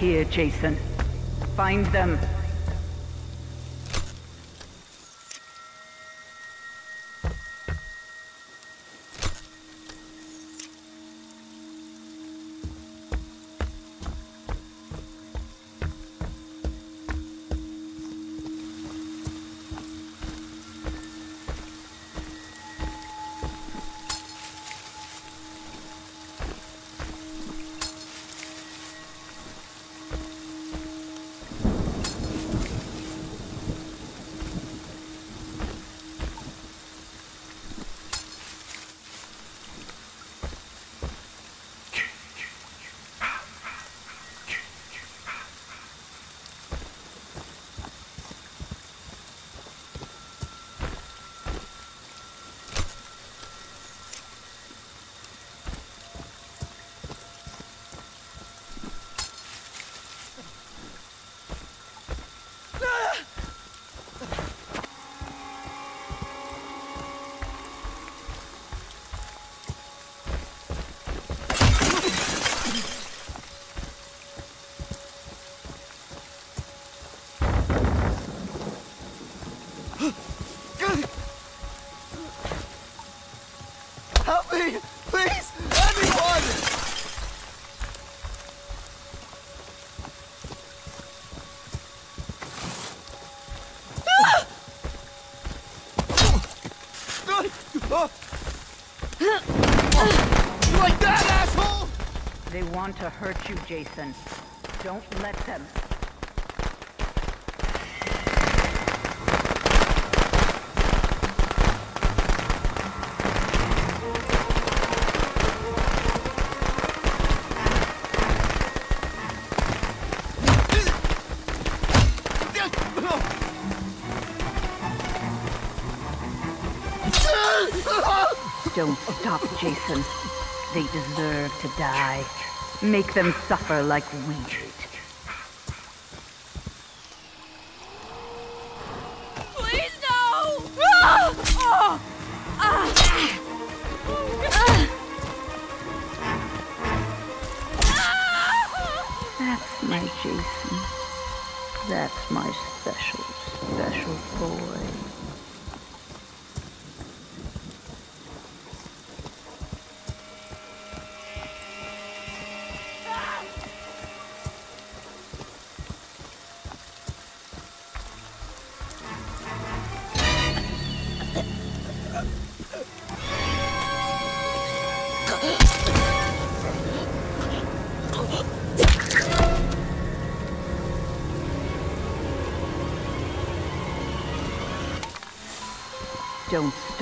here, Jason. Find them. Want to hurt you, Jason. Don't let them. Don't stop, Jason. They deserve to die. Make them suffer like we did. Please no! Ah! Oh! Ah! Ah! That's my Jason. That's my special, special boy.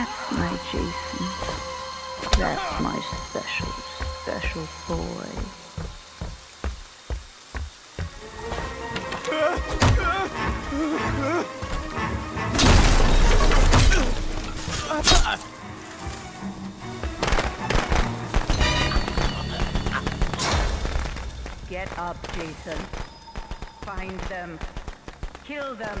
That's my Jason. That's my special, special boy. Get up, Jason. Find them. Kill them.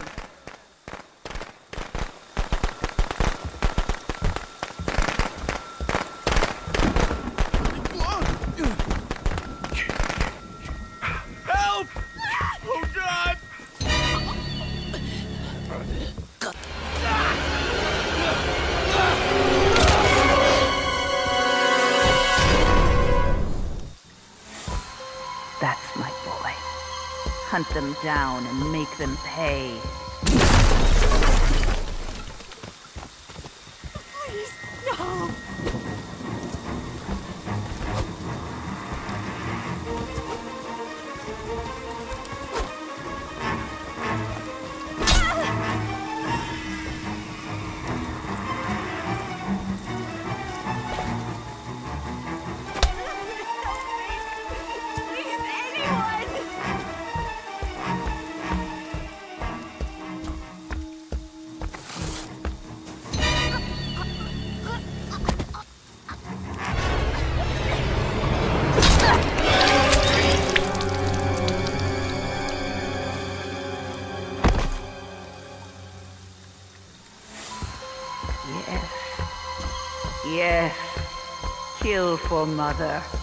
Them down and make them pay. For mother.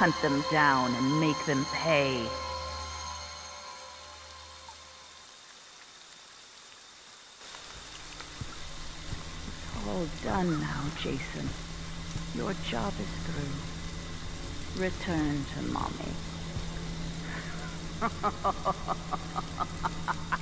Hunt them down and make them pay. It's all done now, Jason. Your job is through. Return to mommy.